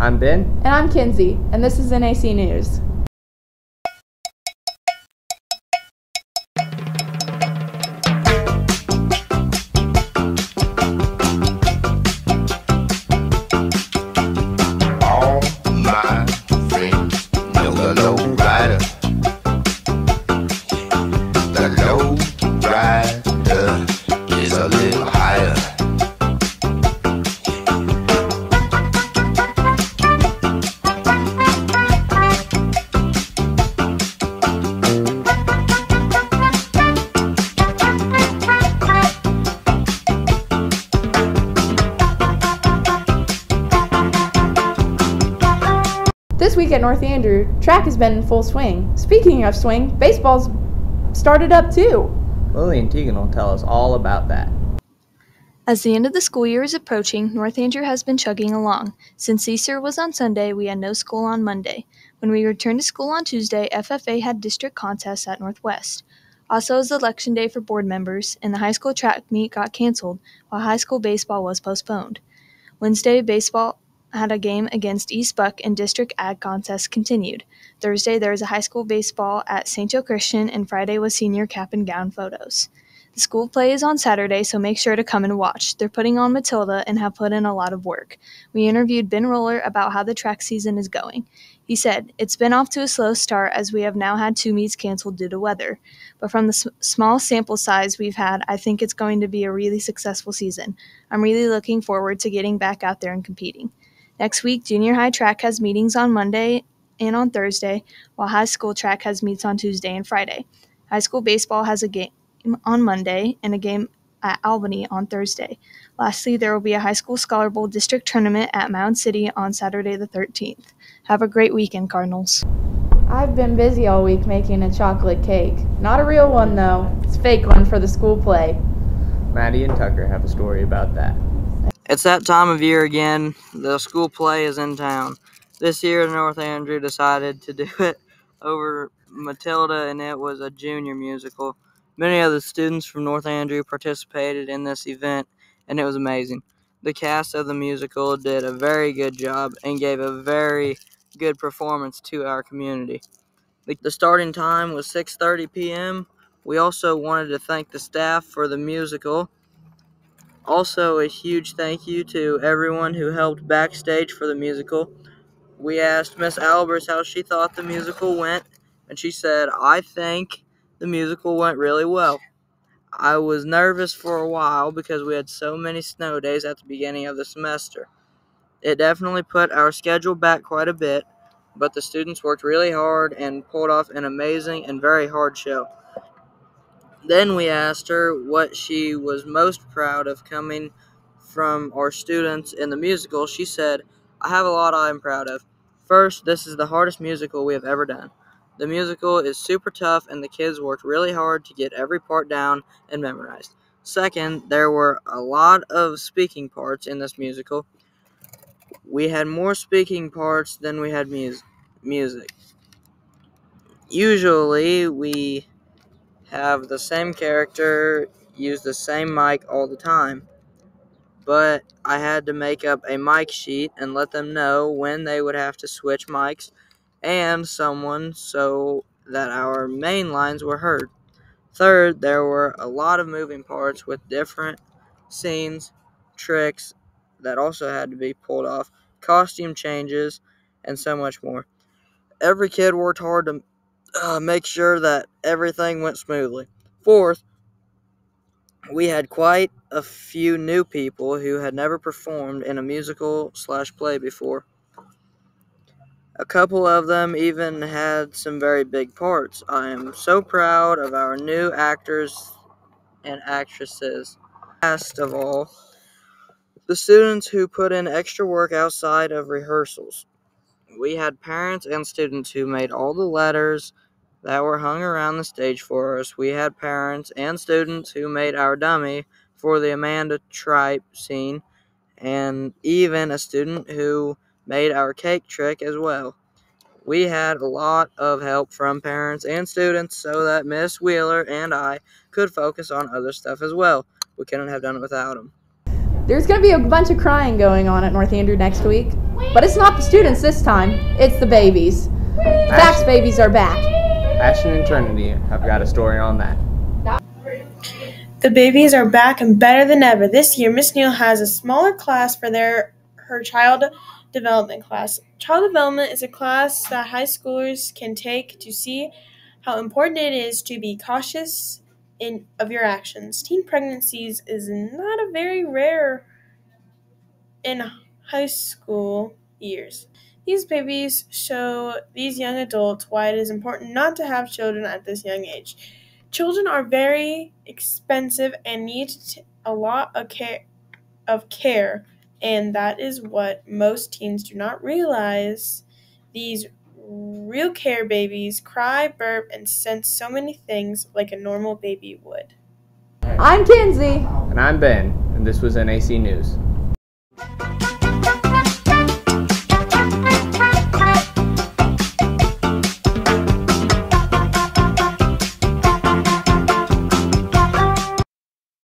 I'm Ben. And I'm Kinsey, and this is NAC News. This week at North Andrew, track has been in full swing. Speaking of swing, baseball's started up too. Lillian Tegan will tell us all about that. As the end of the school year is approaching, North Andrew has been chugging along. Since Easter was on Sunday, we had no school on Monday. When we returned to school on Tuesday, FFA had district contests at Northwest. Also, it was election day for board members, and the high school track meet got canceled, while high school baseball was postponed. Wednesday, baseball had a game against East Buck, and district ag contest continued. Thursday, there was a high school baseball at St. Joe Christian, and Friday was senior cap and gown photos. The school play is on Saturday, so make sure to come and watch. They're putting on Matilda and have put in a lot of work. We interviewed Ben Roller about how the track season is going. He said, It's been off to a slow start as we have now had two meets canceled due to weather. But from the s- small sample size we've had, I think it's going to be a really successful season. I'm really looking forward to getting back out there and competing. Next week, junior high track has meetings on Monday and on Thursday, while high school track has meets on Tuesday and Friday. High school baseball has a game on Monday and a game at Albany on Thursday. Lastly, there will be a high school Scholar Bowl district tournament at Mound City on Saturday the 13th. Have a great weekend, Cardinals. I've been busy all week making a chocolate cake. Not a real one though, it's a fake one for the school play. Maddie and Tucker have a story about that. It's that time of year again. The school play is in town. This year, North Andrew decided to do it over Matilda, and it was a junior musical. Many of the students from North Andrew participated in this event, and it was amazing. The cast of the musical did a very good job and gave a very good performance to our community. The- starting time was 6:30 p.m. We also wanted to thank the staff for the musical also, a huge thank you to everyone who helped backstage for the musical. We asked Miss Albers how she thought the musical went, and she said, I think the musical went really well. I was nervous for a while because we had so many snow days at the beginning of the semester. It definitely put our schedule back quite a bit, but the students worked really hard and pulled off an amazing and very hard show. Then we asked her what she was most proud of coming from our students in the musical. She said, I have a lot I'm proud of. First, this is the hardest musical we have ever done. The musical is super tough, and the kids worked really hard to get every part down and memorized. Second, there were a lot of speaking parts in this musical. We had more speaking parts than we had mus- music. Usually, we have the same character use the same mic all the time. But I had to make up a mic sheet and let them know when they would have to switch mics and someone so that our main lines were heard. Third, there were a lot of moving parts with different scenes, tricks that also had to be pulled off, costume changes, and so much more. Every kid worked hard to uh, make sure that everything went smoothly. Fourth, we had quite a few new people who had never performed in a musical slash play before. A couple of them even had some very big parts. I am so proud of our new actors and actresses. Last of all, the students who put in extra work outside of rehearsals. We had parents and students who made all the letters that were hung around the stage for us. We had parents and students who made our dummy for the Amanda Thripp scene, and even a student who made our cake trick as well. We had a lot of help from parents and students so that Miss Wheeler and I could focus on other stuff as well. We couldn't have done it without them. There's going to be a bunch of crying going on at North Andrew next week. But it's not the students this time, it's the babies. FACS babies are back. Ashton and Trinity have got a story on that. The babies are back and better than ever. This year, Miss Neal has a smaller class for their her child development class. Child development is a class that high schoolers can take to see how important it is to be cautious in of your actions. Teen pregnancies is not a very rare in high school years. These babies show these young adults why it is important not to have children at this young age. Children are very expensive and need a lot of care, of care, and that is what most teens do not realize. These real care babies cry, burp, and sense so many things like a normal baby would. I'm Kinsey. And I'm Ben, and this was NAC News.